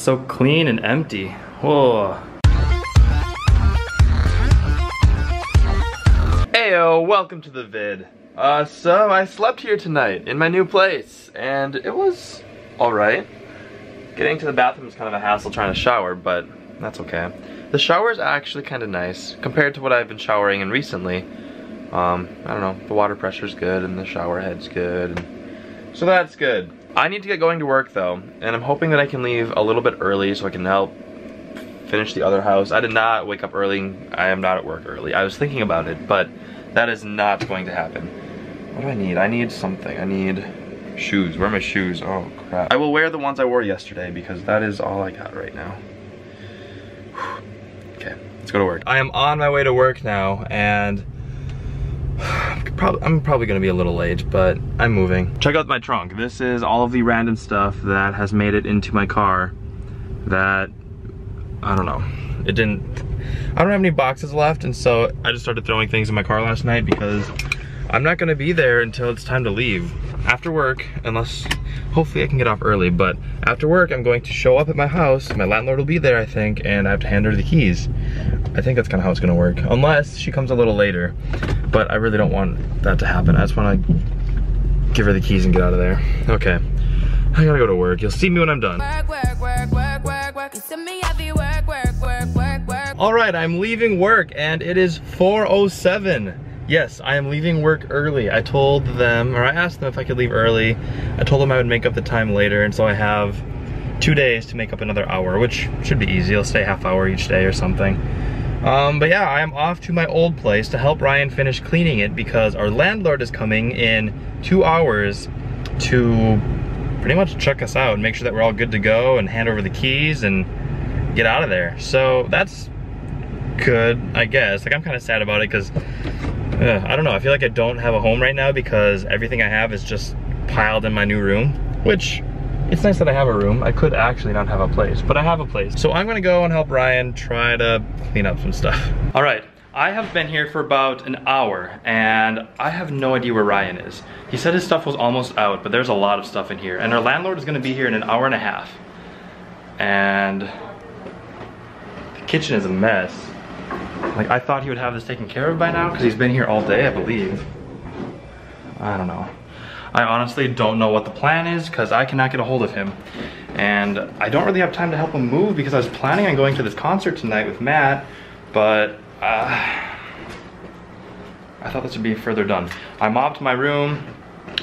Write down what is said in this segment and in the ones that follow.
It's so clean and empty. Whoa. Heyo, welcome to the vid. Uh, so I slept here tonight in my new place, and it was alright. Getting to the bathroom is kind of a hassle trying to shower, but that's okay. The shower is actually kind of nice compared to what I've been showering in recently. Um, I don't know, the water pressure's good and the shower head's good. So that's good. I need to get going to work though, and I'm hoping that I can leave a little bit early so I can help finish the other house. I did not wake up early. I am not at work early. I was thinking about it, but that is not going to happen. What do I need? I need something. I need shoes. Where are my shoes? Oh crap. I will wear the ones I wore yesterday because that is all I got right now. okay, let's go to work. I am on my way to work now and Probably, I'm probably gonna be a little late, but I'm moving. Check out my trunk. This is all of the random stuff that has made it into my car that, I don't know, it didn't, I don't have any boxes left, and so I just started throwing things in my car last night because I'm not gonna be there until it's time to leave. After work, unless, hopefully I can get off early, but after work I'm going to show up at my house, my landlord will be there I think, and I have to hand her the keys. I think that's kind of how it's gonna work, unless she comes a little later but I really don't want that to happen. I just want to give her the keys and get out of there. Okay, I gotta go to work. You'll see me when I'm done. All right, I'm leaving work and it is 4.07. Yes, I am leaving work early. I told them, or I asked them if I could leave early. I told them I would make up the time later, and so I have two days to make up another hour, which should be easy. I'll stay half hour each day or something. Um, but yeah, I am off to my old place to help Ryan finish cleaning it because our landlord is coming in two hours to pretty much check us out and make sure that we're all good to go and hand over the keys and get out of there. So that's good, I guess. Like I'm kind of sad about it because I don't know. I feel like I don't have a home right now because everything I have is just piled in my new room, which it's nice that I have a room. I could actually not have a place, but I have a place. So I'm gonna go and help Ryan try to clean up some stuff. All right, I have been here for about an hour and I have no idea where Ryan is. He said his stuff was almost out, but there's a lot of stuff in here. And our landlord is gonna be here in an hour and a half. And the kitchen is a mess. Like I thought he would have this taken care of by now because he's been here all day, I believe. I don't know. I honestly don't know what the plan is because I cannot get a hold of him. And I don't really have time to help him move because I was planning on going to this concert tonight with Matt, but uh, I thought this would be further done. I mopped my room,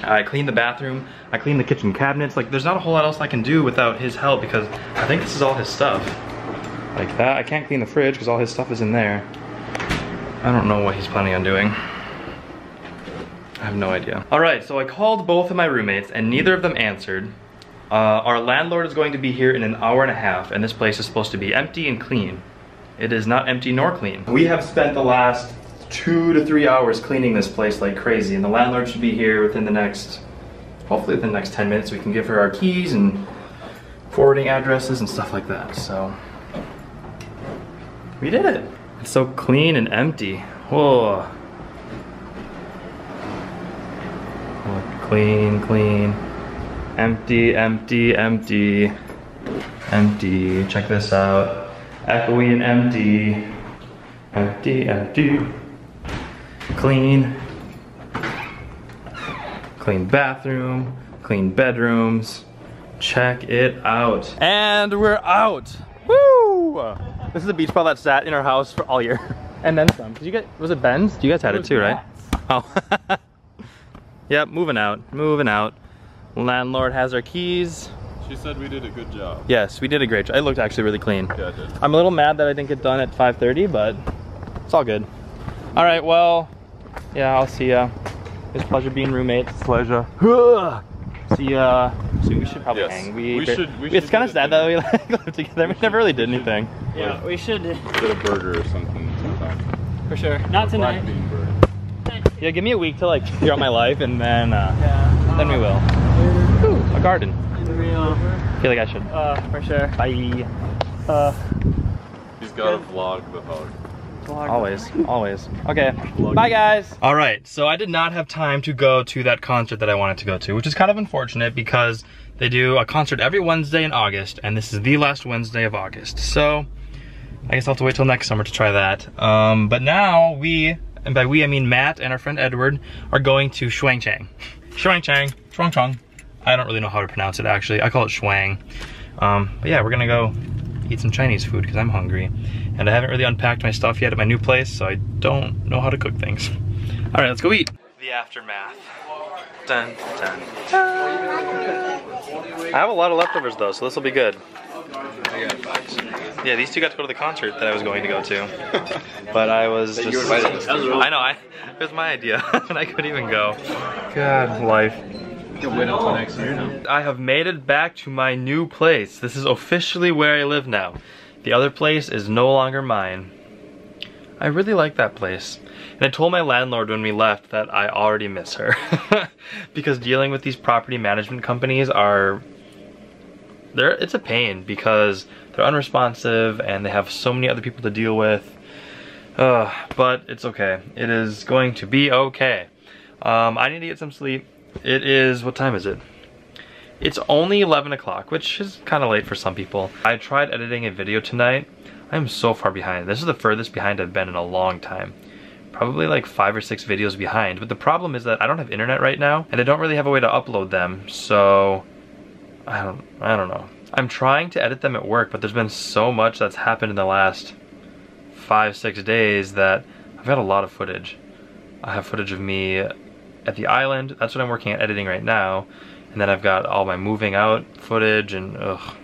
I cleaned the bathroom, I cleaned the kitchen cabinets. Like there's not a whole lot else I can do without his help because I think this is all his stuff. Like that, I can't clean the fridge because all his stuff is in there. I don't know what he's planning on doing. I have no idea. All right, so I called both of my roommates and neither of them answered. Uh, our landlord is going to be here in an hour and a half and this place is supposed to be empty and clean. It is not empty nor clean. We have spent the last two to three hours cleaning this place like crazy and the landlord should be here within the next, hopefully within the next 10 minutes we can give her our keys and forwarding addresses and stuff like that, so. We did it. It's so clean and empty. Whoa. Clean, clean. Empty, empty, empty. Empty. Check this out. Echoey and empty. Empty, empty. Clean. Clean bathroom. Clean bedrooms. Check it out. And we're out. Woo! This is a beach ball that sat in our house for all year. And then some. Did you get, was it Ben's? You guys had it, it too, right? Oh. Yep, moving out, moving out. Landlord has our keys. She said we did a good job. Yes, we did a great job. It looked actually really clean. Yeah, it did. I'm a little mad that I didn't get done at 5.30, but it's all good. All right, well, yeah, I'll see ya. It's a pleasure being roommates. Pleasure. see ya. So we should probably yes. hang. We, we should. We it's kind of sad that we like, lived together. We, we never really did anything. Yeah, we should. Get a burger or something sometime. For sure. Not tonight. Yeah, give me a week to like figure out my life, and then uh, yeah. then we will. Ooh, a garden. Real. I feel like I should. Uh, for sure. Bye. Uh. He's got to vlog the hug. Always, always. Okay, bye guys. All right, so I did not have time to go to that concert that I wanted to go to, which is kind of unfortunate because They do a concert every Wednesday in August, and this is the last Wednesday of August. So, I guess I'll have to wait till next summer to try that. Um, but now we, and by we I mean Matt and our friend Edward, are going to Shuangchang. Shuangchang, Shuangchang. I don't really know how to pronounce it actually. I call it Shuang. Um, but yeah, we're gonna go eat some Chinese food because I'm hungry. And I haven't really unpacked my stuff yet at my new place, so I don't know how to cook things. All right, let's go eat. The aftermath. Dun, dun, dun. I have a lot of leftovers though, so this will be good. Yeah, these two got to go to the concert that I was going to go to. but I was just... I know, I, it was my idea, and I couldn't even go. God, life. Until next year now. I have made it back to my new place. This is officially where I live now. The other place is no longer mine. I really like that place. And I told my landlord when we left that I already miss her. because dealing with these property management companies are they're it's a pain because they're unresponsive and they have so many other people to deal with. Uh, but it's okay. It is going to be okay. Um, I need to get some sleep. It is, what time is it? It's only 11 o'clock, which is kind of late for some people. I tried editing a video tonight. I'm so far behind. This is the furthest behind I've been in a long time. Probably like five or six videos behind. But the problem is that I don't have internet right now, and I don't really have a way to upload them, so I don't, I don't know. I'm trying to edit them at work, but there's been so much that's happened in the last five, six days that I've got a lot of footage. I have footage of me at the island. That's what I'm working at editing right now. And then I've got all my moving out footage and ugh.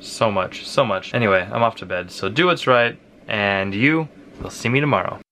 So much, so much. Anyway, I'm off to bed. So do what's right, and you will see me tomorrow.